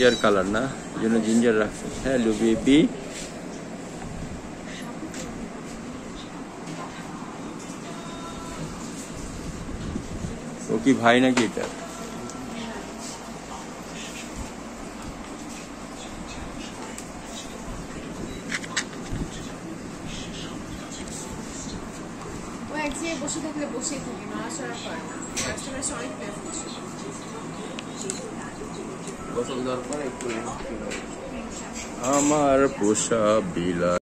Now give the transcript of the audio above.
Ginger colour না, এই জন্য জিঞ্জার রাখছে। হ্যালো বেবি ও কি ভাই নাকি এটা? বসে থাকলে বসেই থাকে, না কাস্টমার এসে অনেক আমার পোষা বিলা